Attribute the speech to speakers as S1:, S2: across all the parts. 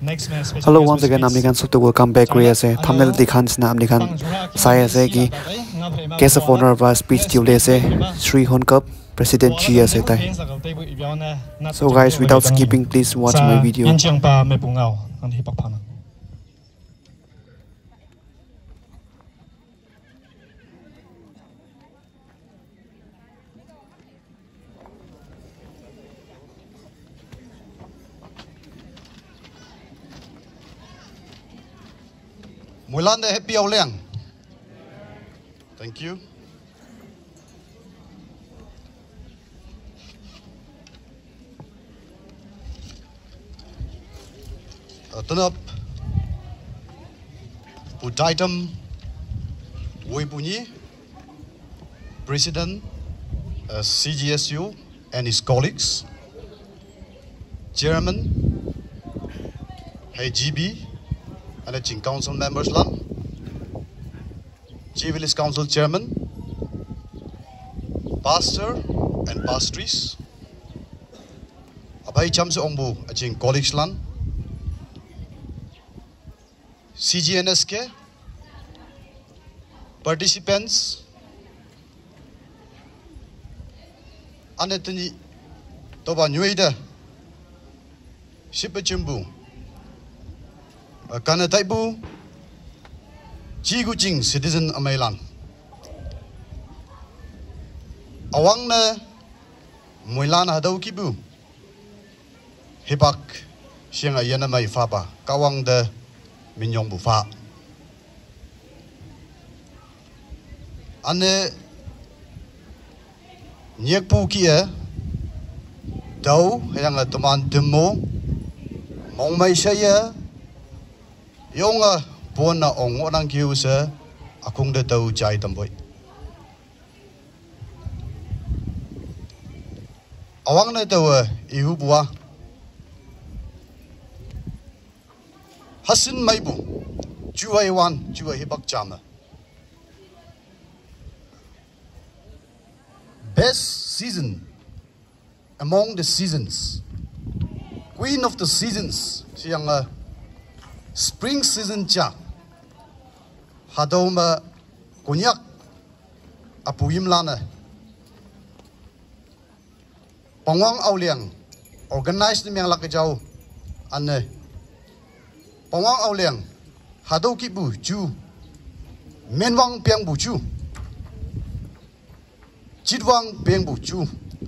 S1: Hello once again amni kan sub to welcome back re ase thumbnail dikhan sna amni kan sai ase ki guest of honor va speech diule ase Sri Hon Cup President Chi ase tai So guys without skipping please watch my video
S2: Mulan de Happy Olean. Thank you. Uh, Atanap Putaitam Wipunyi, President uh, CGSU and his colleagues, Chairman AGB, Ching Council members lan Village Council Chairman Pastor and Pastries. Abai Cham se ongbu aching colleagues lan. CGNSK participants anetani toba nyuida shipachimbu kana taibu chi gu jing citizen amailan awang na muilan hadau kibu hibak sianga yana mai fa ba kawang de minyong bu fa ane nyek pu kia dau yang teman demo mong mai saya yonga pona ong orang kiu se akung à, de tau chai tamboi awang à, na tau ihu à, bua hasin mai bu chuai wan chuai hibak chama best season among the seasons. Queen of the seasons. Siang uh, spring season cha. Hadoma kunyak apuim lana. Pangwang auliang, organized myang lak jau anne. Pangwang auliang hado ki bu chu. Menwang piang bu chu. Chitwang piang bu chu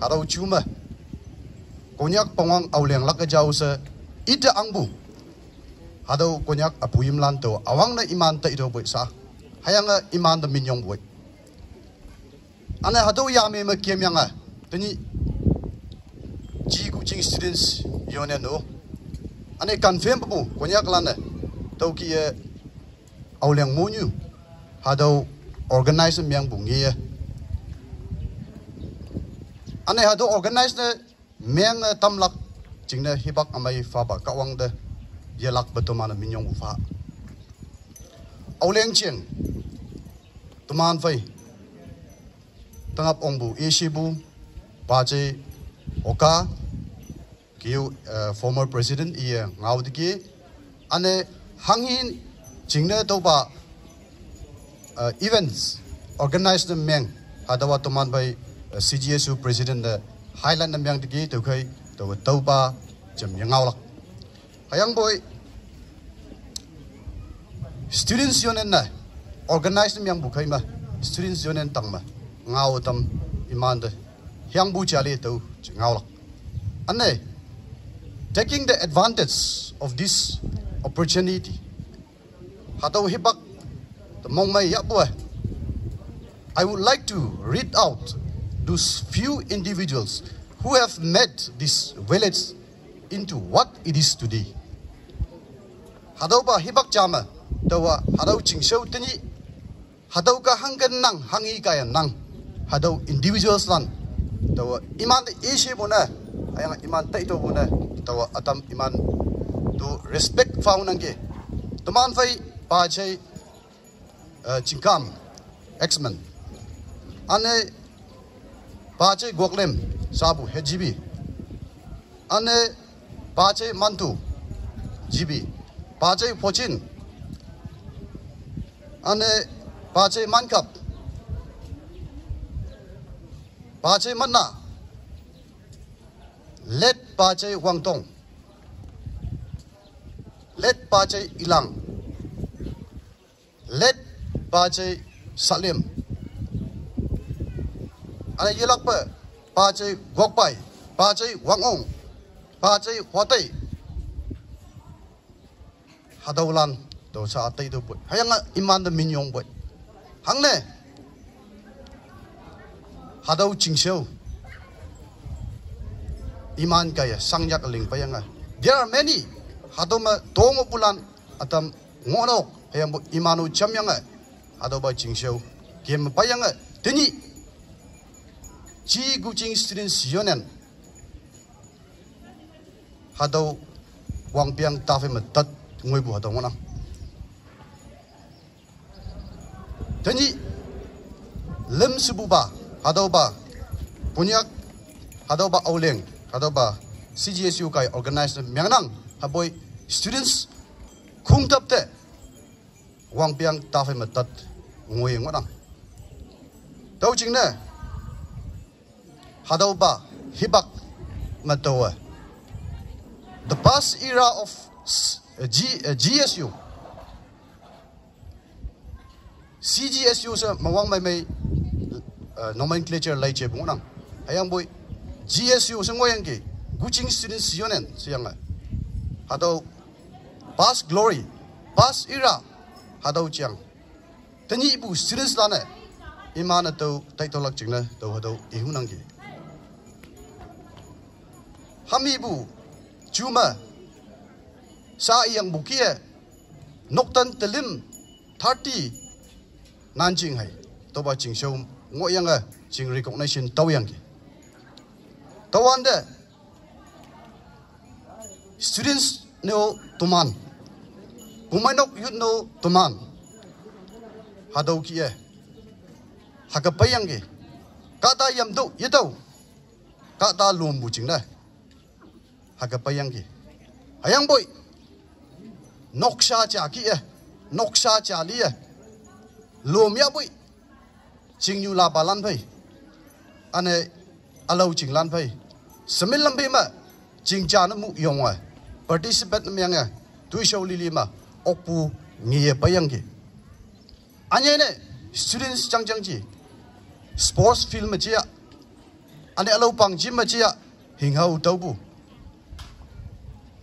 S2: hado chu ma. Kunyak pangwang auliang lakajau se ita ang bu hado konyak apuim lan to. Awang na iman ta ito boy sa. Hayanga iman da minyong boy ana hado ya me ma kem yanga. Tani, ji gu jing students yone no. Ane, confirm bu, konyak lan to ki eh, e awleng mo nyu. Hado organize myang bu ngi ane hado organize na myang eh, tamlak jingna hibak amai fa ba kawang de yelak min yong ufa. Auleng chen tuman fai tangap ongbu eshibu baje oka kiu eh, former president iye eh, ngaudiki ane hangin jingna toba eh, events, organized meng hadawa tuman bai CGSU president highland meng diki to khai to toba jam yangaulak hayang boy. Students yonen na. Organized myang bu khai ma. Students yonen tang ma. Ngao tam iman de. Hyang bu chali to ngao lak. Taking the advantage of this opportunity. Hataw hibak the mong mai ya boy I would like to read out those few individuals who have made this village into what it is today. Hadau ba hibak jama dawa hadau chingsau tini hadau ka hangan nang hangi kaya nang hadau individuals lan dawa iman à, bona ayang iman ta à bona dawa atam iman to respect faun man tuman fai pa chai chingkam x-men ane pa chai goklem sabu hejibi ane pache mantu GB Pachai Pochin. Ane Pachai uh, Mankap Pachai Manna. Let Pachai Wangtong Let Pachai Ilang. Let Pachai Salim. Ane yelak pa hoàng Gokpai. Pachai Wangong. Hoa Hwatai hadaulan do sa atay do bot hayang iman da minyong bot hang ne hadau chingseu iman kaya sangyak ling pa yang there are many. hadau ma tongo bulan atam ngono hayang bo imanu cham yang hadau ba chingseu kem pa yang teni chi gu ching student sionen hadau wang piang ta tat ngôi bùa tổng ngang thế nhỉ lâm sư bù ba hà đâu ba punyak hà đâu ba âu leng hà đâu ba CGSU kai organize miang nang hà boy students khung tập te wang piang ta phải mất tật ngồi ngang đâu chính nè hà đâu ba hibak mất tàu the past era of G, eh, GSU CGSU sa mawang may may ờ, uh, nomenclature lai che bunang ayang boy GSU sa ngoyang ki guching students Union siyang hato past glory past era hato chiang tani ibu students lana imana to taito lak chingna to hado ihunang ki hami bu chuma sa yang bukie, noktan telim 30 nanjing hai, toba ching show ngo yang a, ching recognition tau yang ki. Tawan de, students no tuman pumanok yut no tuman hadau ki e hagapayang ki, kata yam do yitau, kata lum bu jing da hagapayang ki. Ayang boy noksha cha ki e noksha cha li e lom ya bui ching yu la balan phai ane alo ching lan phai samil lam ma ching cha na mu yong wa participant na myang ya à. tu show li li ma opu ngi ye payang ki anye ne students chang chang ji sports film ma ya ane alo pang jim ma chia hing hau tau bu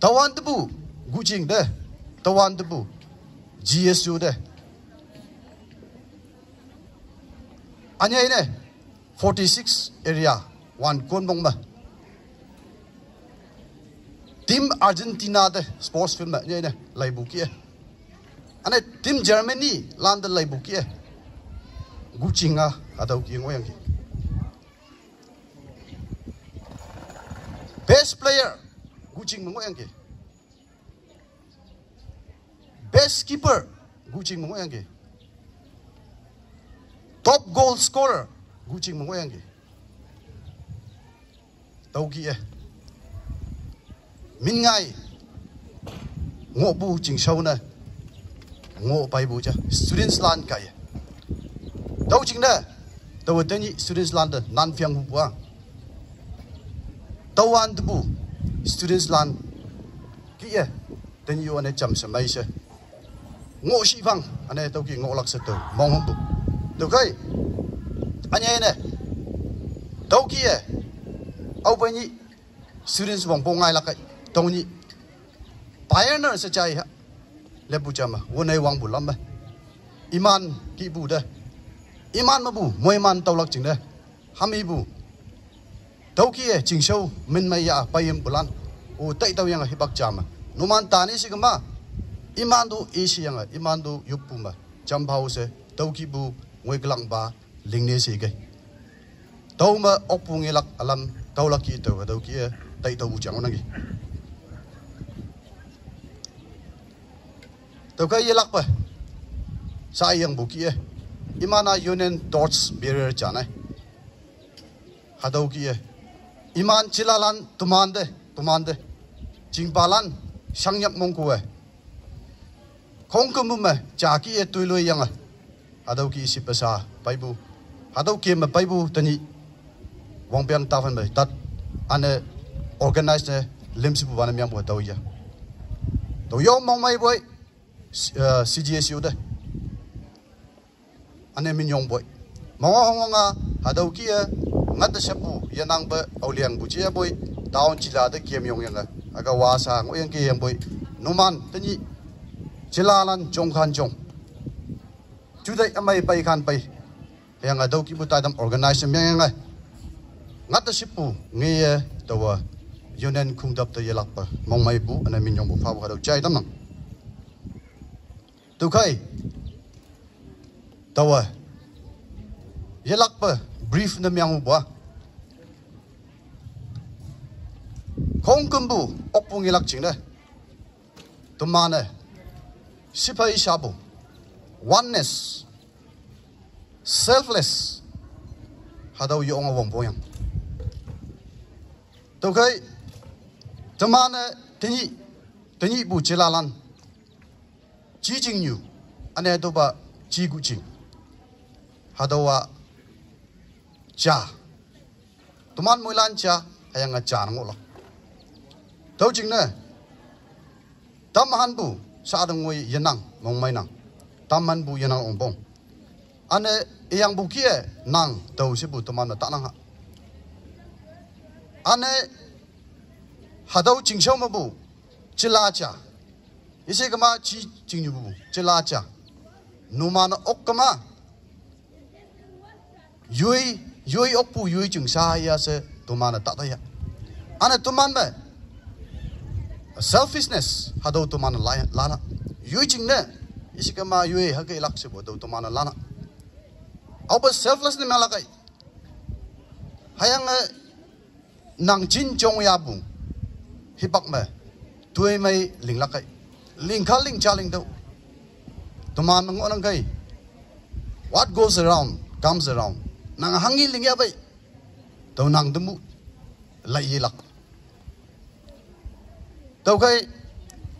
S2: tawan tu bu gu ching de tawan tu bu GSU de anya ine 46 area, one kon bong ba. team argentina de sports film ma ine lai bu ki ane team germany land lai bu ki gu chinga adau ki ngoyang ki best player gu ching ngoyang ki best keeper. Gucing mong yang top goal scorer. Gu ching mong yang tau ki e. min ngai. Ngo bu ching sau na ngo pai bu cha. Students land kai e. tau ching na tau ta ni students land nan phiang bu wa tau an bu students land ki e. tên yêu anh ấy chậm sớm bay ngộ sĩ văng. Anh ấy tàu kỳ ngộ lạc sẽ tử. Mong không? Bụng được cái anh ấy này tàu kỳ ấy bên bây sư students vòng bông ai là cái tao nhỉ pioneer sẽ chạy ha lẽ bu à? Wo này wang bù lắm mà iman ki bù đây. Iman mà bù moi man tàu lạc chừng đây. Ham bu tao kỳ ấy chỉnh sâu mình mày à, ya bù lan. Ô tay tàu yang à, hibak chama à. numan tani cơ mà imandu isiyanga imandu yupuma champause tauki bu ngoi klang ba lingne si ke tauma opung lak alam taulaki to tauki e tai tau chang nangi tauka yelak pa sa yang buki e imana yunen dots barrier chana hadau ki e iman chilalan tumande tumande jingpalan sang nhập mong cô không có mồm mà trả kỹ tôi lôi yang à à đâu kỹ sĩ basa bay bu à đâu kia mà bay bu tani wong biang ta phân mày tắt anh organize ne lim si bu ban miang bu tàu ya. Tàu yo mong mai boy eh, CGSU đây anh em mình yong boy mong hong nga à đâu kia ngat da shapu yanang ba auliang bu chia boy taon chila da kiem yong yang aga wasa ngoyang ke yang boy numan tani chila lan chong khan chong. Chu dai amai pai khan pai. Yang adau ki butai dam organize me nga ngat da shipu nge tawa yunen khung dap ta yelak pa mong mai bu ana min yong bu pha bu chai dam nang. Tu khai tawa yelak pa brief na myang bu ba không cầm bu nghe lạc chính da tôi mà này sipai shabu. Oneness. Selfless. Hadau yo nga wong boyang to kai tamana tani tani bu chilalan chi jing yu, ane to ba chi gu jing. Hadawa cha tuman muilan cha hayanga cha ngola to jing ne, tam han bu sa dong ngoi yanang mong mai nang taman bu yanang ong bong ane yang bu kia nang tau si bu taman ta nang ha ane hadau ching shau ma bu chila cha ise kama chi ching yu bu chila cha numana ok kama yui yui ok pu yui ching sa ya se tumana ta ta ya ane tuman ba selfishness hado to mana lana. Yu ching ne isika ma yu ha ke lak se bo to mana lana. Au ba selfless ne mala kai hayang nang jin chong ya bu hi bak me, tuai mai ling lak kai ling kha ling cha ling do to man ngo nang kai. What goes around, comes around. Nang hangi ling ya bai. To nang demu lai lak đâu cái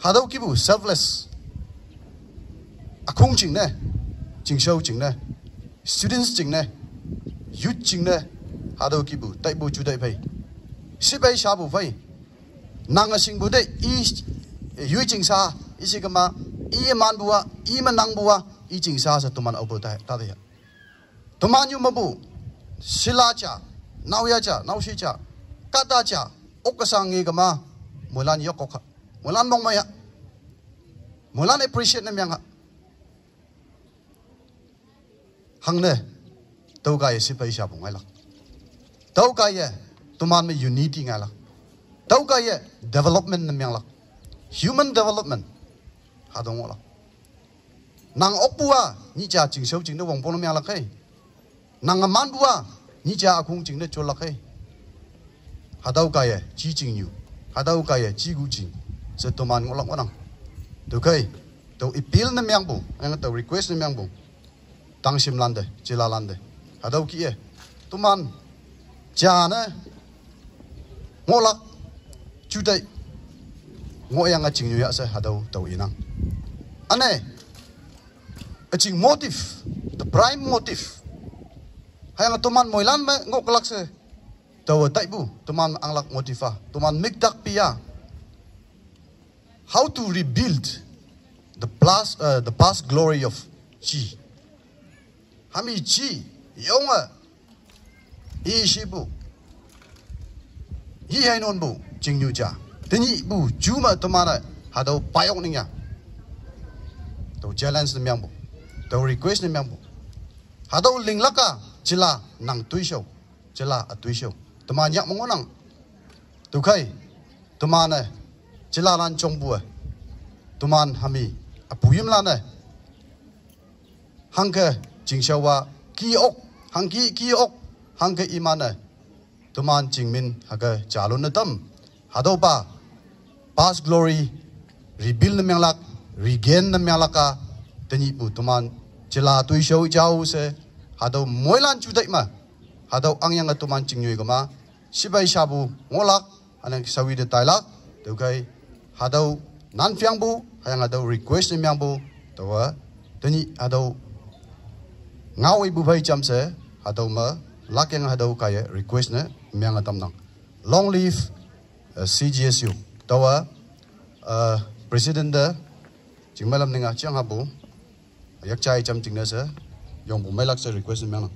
S2: hà đâu kí bù selfless. À không chỉnh nè chỉnh sâu chỉnh nè students chỉnh nè youth chỉnh nè hà đâu kí bù tại bù chủ đại phải sĩ bay sa bù phải năng ở sinh bù đây, y youth chỉnh sa y sĩ cơ mà, y man bùa y man năng bùa y chỉnh sa sa ăn ở bu tại ta đây tuman yu mabu sila cha nau ya cha nau sĩ cha, kata cha okasang ngi kama mulan yok kok mulan mong maya. Mulan appreciate nam yang ha. Hang ne. Tau ga si pai sha bungai la tau ga ye, tuman me unity ngai la tau ga ye, development nam yang la human development. Ha dong la nang opua ni cha ching shou ching de wong pon miang yang la kai nang man bua, ni cha akung ching de chol la kai ha dau ga ye, chi ching yu hadau kaya chi gu chi se to man ngolak wanang to kai to ipil na myang bu ang to request na myang bu tang sim lande chila lande hadau ki e to man cha na ngolak chu dai ngo yang a ching yu ya se hadau to inang ane a ching motive the prime motive hayang to man moilan ma ngok lak se tawa tai bu. Tuman anglak motiva tuman mikdak pia. How to rebuild the past uh, the past glory of chi hami chi yonga i shi bu. Hi hai non bu jing nyu cha tini bu juma tumana hado payong ning ya to challenge ni bu. To request ni myang bu hado ling laka chila nang tuisho chila a tụi mà nhạc mong ngon tụi khay tụi mà này chỉ là lan trong bùa. Tụi mà ý, à bùi im lan này. Hăng cái chính sâu và ký ốc. Hăng ký ký ốc. Hăng cái iman này. Tụi mà chính mình hăng cái trả luôn tâm. Hả đâu ba past glory rebuild nằm lạc regain nằm lạc à, tên nhị bù tụi mà chỉ là tôi sâu cháu sẽ. Hả đâu mỗi lan chủ tịch mà ang yang atuman chingyoi gama sibai shabu ngolak anang sawi de tailak. Tu kai hadaw nan fyang bu hayang ado request ni myang bu to wa tani ado ngawi bu bai cham se ado ma lakeng ado ka ye request ne myang atam nang. Long live eh, uh, CGSU to wa uh, eh, president da jingmalam ninga chang habu yak chai cham jingna se yong bu mai lak se request ni myang nang.